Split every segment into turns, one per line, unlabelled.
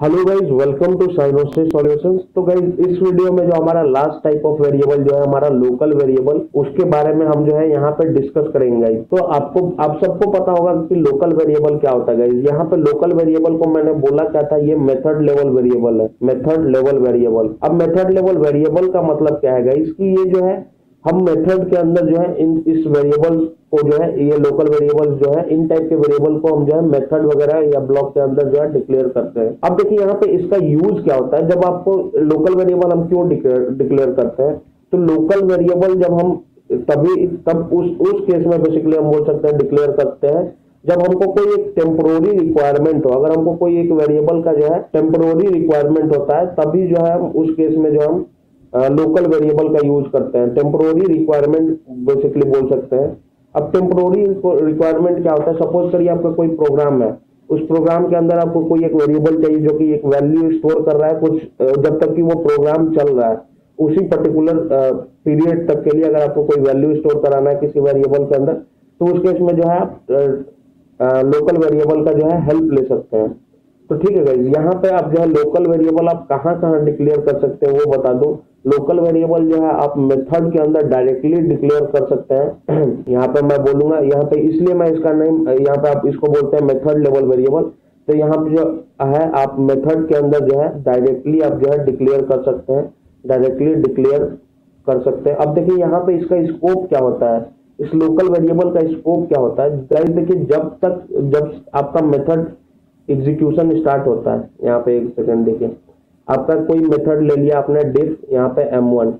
Hello guys welcome to Synosis solutions तो guys इस video में जो हमारा लास्ट टाइप ऑफ़ वेरिएबल जो है, हमारा लोकल वेरिएबल उसके बारे में हम जो है यहाँ पे डिस्कस करेंगे गाइज़ तो आपको, आप सबको पता होगा कि लोकल वेरिएबल क्या होता है गाइज़ यहाँ पे लोकल वेरिएबल को मैंने बोला क्या था? ये मेथड लेवल वेरिएबल है. मेथड लेवल वेरिएबल अब मेथड लेवल वेरिएबल का मतलब क्या है गाइज़ की ये जो है हम मेथड के अंदर जो है, इन, इस वेरिएबल को जो है, ये लोकल वेरिएबल जो है, इन टाइप के वेरिएबल को हम जो है मेथड वगैरह या ब्लॉक के अंदर जो है डिक्लेयर करते हैं। अब देखिए यहाँ पे इसका यूज़ क्या होता है? जब आपको लोकल वेरिएबल हम क्यों डिक्लेयर करते हैं? तो लोकल वेरिएबल जब हम तभी, तब उस उस केस में बेसिकली हम बोल सकते हैं डिक्लेयर करते हैं। जब हमको कोई एक टेम्पोरी रिक्वायरमेंट हो, अगर हमको कोई एक वेरिएबल का जो है टेम्पोरी रिक्वायरमेंट होता है, तभी जो है उस केस में जो हम लोकल वेरिएबल का यूज़ करते हैं। टेम्पोरी रिक्वायरमेंट बेसिकली बोल सकते हैं। अब टेम्पोरी रिक्वायरमेंट क्या होता है? सपोज़ करिए आपका कोई प्रोग्राम है। उस प्रोग्राम के अंदर आपको कोई एक वेरिएबल चाहिए जो कि एक वैल्यू स्टोर कर रहा है। कुछ जब तक कि वो प्रोग्राम चल रहा है। उसी पर्टिकुलर पीरियड तक के लिए अगर आपको कोई वैल्यू स्टोर कराना है किसी वेरिएबल के अंदर तो उस केस में जो है आप लोकल वेरिएबल का जो है हेल्प ले सकते हैं। तो ठीक है यहाँ पे आप जो है लोकल वेरिएबल आप कहाँ कहाँ डिक्लेयर कर सकते हैं वो बता दो। लोकल वेरिएबल जो है आप मेथड के अंदर डायरेक्टली डिक्लेयर कर सकते हैं। यहाँ पे मैं बोलूँगा, यहाँ पे इसलिए मैं इसका नेम यहाँ पे आप इसको बोलते हैं मेथड लेवल वेरिएबल तो यहाँ पे जो है आप मेथड के अंदर जो है डायरेक्टली आप जो है डिक्लेयर कर सकते हैं। डायरेक्टली डिक्लेयर कर सकते हैं। अब देखिए, यहाँ पे इसका स्कोप क्या होता है? इस लोकल वेरिएबल का स्कोप क्या होता है? देखिए, जब तक, जब आपका मेथड एग्जीक्यूशन स्टार्ट होता है, यहाँ पे एक सेकंड देखिए। आपका कोई मेथड ले लिया आपने डिफ यहाँ पे एम वन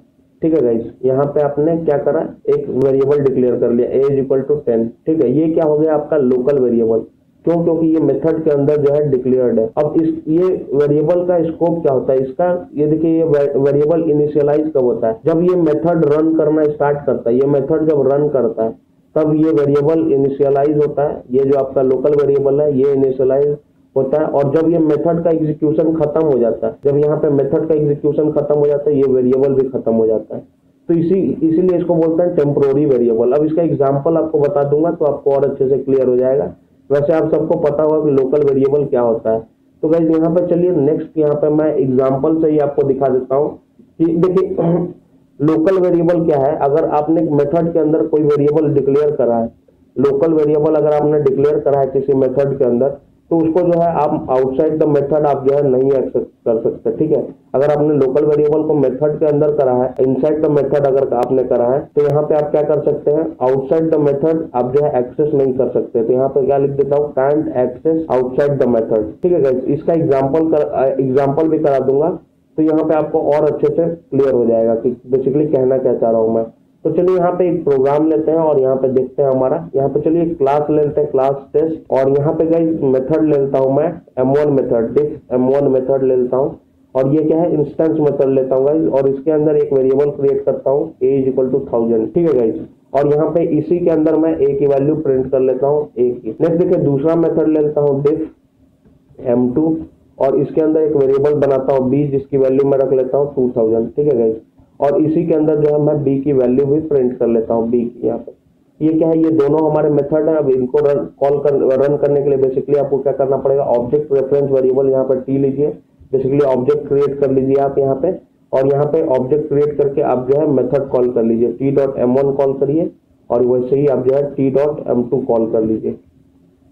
ठीक है गाइज़ यहाँ पे आपने क्या करा? एक वेरिएबल डिक्लेयर कर लिया a is equal to ten ठीक है? ये क्या हो गया आपका लोकल वेरिएबल क्यों? क्योंकि ये मेथड के अंदर जो है डिक्लेयर्ड है। अब इस, ये वेरिएबल का स्कोप क्या होता है? इसका, ये देखिए, ये वेरिएबल इनिशियलाइज कब होता है? जब ये मेथड रन करना स्टार्ट करता है, ये मेथड जब रन करता है, तब ये वेरिएबल इनिशियलाइज होता है। ये जो आपका लोकल वेरिएबल है, ये इनिशियलाइज होता है और जब ये मेथड का एग्जीक्यूशन खत्म हो जाता है, जब यहाँ पे मेथड का एग्जीक्यूशन खत्म हो जाता है, ये वेरिएबल भी खत्म हो जाता है। तो इसी, इसीलिए इसको बोलते हैं टेम्पोरी वेरिएबल अब इसका एग्ज़ाम्पल आपको बता दूँगा तो आपको और अच्छे से क्लियर हो जाएगा। वैसे आप सबको पता होगा कि लोकल वेरिएबल क्या होता है। तो गाइज़ यहाँ पे चलिए नेक्स्ट यहाँ पे मैं एग्ज़ाम्पल से ही आपको दिखा देता हूँ कि देखिए लोकल वेरिएबल क्या है? अगर आपने मेथड के अंदर कोई वेरिएबल डिक्लेयर करा है लोकल वेरिएबल अगर आपने डिक्लेयर करा है किसी मेथड के अंदर तो उसको जो है आप आउटसाइड द मेथड आप जो है नहीं एक्सेस कर सकते, ठीक है? अगर आपने लोकल वेरिएबल को मेथड के अंदर करा है इनसाइड द मेथड अगर आपने करा है तो यहाँ पे आप क्या कर सकते हैं? आउटसाइड द मेथड आप जो है एक्सेस नहीं कर सकते। तो यहाँ पे क्या लिख देता हूँ? Can't access outside the method ठीक है इसका एग्ज़ाम्पल एग्ज़ाम्पल भी करा दूँगा। तो यहाँ पे आपको और अच्छे से क्लियर हो जाएगा कि बेसिकली कहना क्या चाह रहा हूँ मैं। तो चलिए यहाँ पे एक प्रोग्राम लेते हैं और यहाँ पे देखते हैं हमारा। यहाँ पे चलिए क्लास लेते हैं क्लास टेस्ट और यहाँ पे गई मेथड ले लेता हूँ मैं m one method def m one method ले लेता हूँ। और ये क्या है? इंस्टेंस मेथड लेता हूँ गाइज़ और इसके अंदर एक वेरिएबल क्रिएट करता हूँ a is equal to thousand ठीक है गाइज़ और यहाँ पे इसी के अंदर मैं ए की वैल्यू प्रिंट कर लेता हूँ ए की। नेक्स्ट देखिए, दूसरा मेथड ले लेता हूँ डिफ एम टू और इसके अंदर एक वेरिएबल बनाता हूँ बी जिसकी वैल्यू मैं रख लेता हूँ टू थाउज़ेंड ठीक है गाइज़ और इसी के अंदर जो है मैं बी की वैल्यू भी प्रिंट कर लेता हूँ बी की यहाँ पे। ये क्या है? ये दोनों हमारे मेथड है। अब इनको रन कॉल कर रन करने के लिए बेसिकली आपको क्या करना पड़ेगा? ऑब्जेक्ट रेफरेंस वेरिएबल यहाँ पे टी लीजिए। बेसिकली ऑब्जेक्ट क्रिएट कर लीजिए आप यहाँ पे। और यहाँ पे ऑब्जेक्ट क्रिएट करके आप जो है मेथड कॉल कर लीजिए। T dot m one call करिए। और वैसे ही आप जो है t dot m two call कर लीजिए।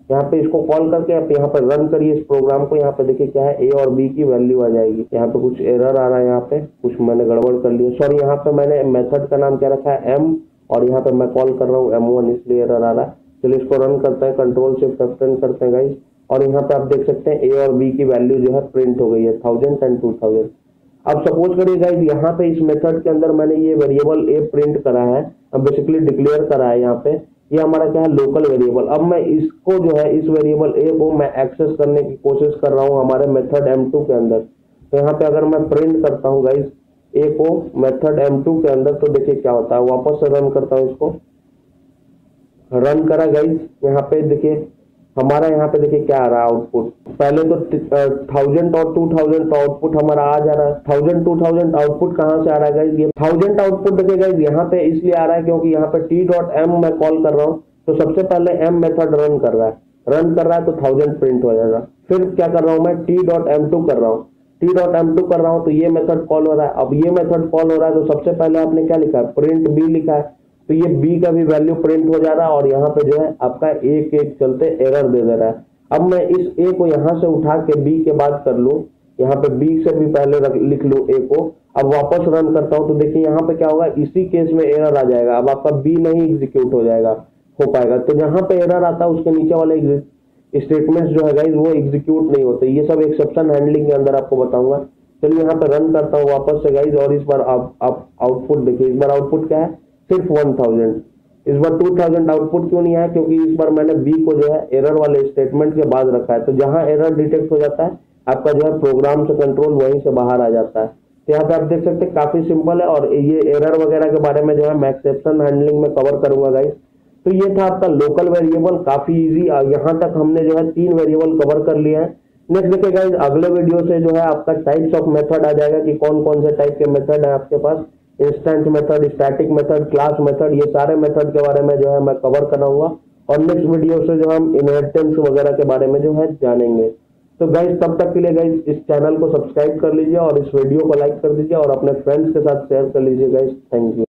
यहाँ पे इसको कॉल करके आप यहाँ पे रन करिए इस प्रोग्राम को। यहाँ पे देखिए क्या है ए और बी की वैल्यू आ जाएगी। यहाँ पे कुछ एरर आ रहा है यहाँ पे। कुछ मैंने गड़बड़ कर लिया सॉरी यहाँ पे मैंने मेथड का नाम क्या रखा है? एम और यहाँ पे मैं कॉल कर रहा हूँ। एम वन इसलिए एरर आ रहा है। चलिए इसको रन करते हैं। कंट्रोल शिफ्ट एफ़ करते हैं गाइज़ और यहाँ पे आप देख सकते हैं ए और बी की वैल्यू जो है प्रिंट हो गई है। थाउज़ेंड एंड टू थाउज़ेंड अब सपोज़ करिए गाइज़ यहाँ पे इस मेथड के अंदर मैंने ये वेरिएबल ए प्रिंट करा है। बेसिकली डिक्लेयर करा है यहाँ पे। ये हमारा क्या है लोकल वेरिएबल अब मैं इसको जो है, इस वेरिएबल ए को मैं एक्सेस करने की कोशिश कर रहा हूँ हमारे मेथड एम टू के अंदर। तो यहाँ पे अगर मैं प्रिंट करता हूँ गाइस ए को मेथड m2 के अंदर तो देखिए क्या होता है। वापस से रन करता हूँ इसको। रन करा गाइस यहाँ पे देखिए। हमारा यहाँ पे देखिए क्या आ रहा है आउटपुट पहले तो थाउज़ेंड और टू थाउज़ेंड का आउटपुट हमारा आ जा रहा है। थाउज़ेंड टू थाउज़ेंड आउटपुट कहाँ से आ रहा है ये थाउज़ेंड आउटपुट देखिए गाइज़ यहाँ पे इसलिए आ रहा है क्योंकि यहाँ पे टी डॉट एम मैं कॉल कर रहा हूँ। तो सबसे पहले एम मेथड रन कर रहा है। रन कर रहा है तो थाउज़ेंड प्रिंट हो जाएगा। फिर क्या कर रहा हूँ मैं? टी डॉट एम टू कर रहा हूँ। टी डॉट एम टू कर रहा हूँ तो ये मेथड कॉल हो रहा है। अब ये मेथड कॉल हो रहा है तो सबसे पहले आपने क्या लिखा है? प्रिंट बी लिखा है। तो ये बी का भी वैल्यू प्रिंट हो जा रहा है और यहाँ पे जो है आपका एक एक चलते एरर दे दे रहा है। अब मैं इस ए को यहाँ से उठा के बी के बाद कर लूँ। यहाँ पे बी से भी पहले लिख लूँ ए को। अब वापस रन करता हूँ तो देखिए यहाँ पे क्या होगा, इसी केस में एरर आ जाएगा। अब आपका बी नहीं एग्जीक्यूट हो जाएगा, हो पाएगा। तो जहाँ पे एरर आता है, उसके नीचे वाले स्टेटमेंट्स जो है गाइज़ वो एग्जीक्यूट नहीं होते। ये सब एक्सेप्शन हैंडलिंग के अंदर आपको बताऊँगा। चलिए यहाँ पे रन करता हूँ वापस से गाइज़ और इस बार आप आउटपुट देखिए। इस बार आउटपुट क्या है? सिर्फ़ वन थाउज़ेंड इस बार टू थाउज़ेंड आउटपुट क्यों नहीं आया? क्योंकि इस बार मैंने बी को जो है एरर वाले स्टेटमेंट के बाद रखा है। तो जहाँ एरर डिटेक्ट हो जाता है, आपका जो है प्रोग्राम से कंट्रोल वहीं से बाहर आ जाता है। तो यहाँ पे आप देख सकते हैं, काफ़ी सिंपल है और ये एरर वगैरह के बारे में जो है मैं एक्सेप्शन हैंडलिंग में कवर करूँगा गाइज़ तो ये था आपका लोकल वेरिएबल काफ़ी इजी यहाँ तक हमने जो है तीन वेरिएबल कवर कर लिया है। नेक्स्ट देखिए गाइज़ अगले वीडियो से जो है आपका टाइप्स ऑफ़ मेथड आ जाएगा कि कौन कौन से टाइप के मेथड है आपके पास। Instant method static method class method ये सारे मेथड के बारे में जो है मैं कवर कराऊँगा। और नेक्स्ट वीडियो से जो हम इनहेरिटेंस वगैरह के बारे में जो है जानेंगे। तो गाइज़ तब तक के लिए गाइज़ इस चैनल को सब्सक्राइब कर लीजिए और इस वीडियो को लाइक कर दीजिए और अपने फ्रेंड्स के साथ शेयर कर लीजिए गाइज़ थैंक यू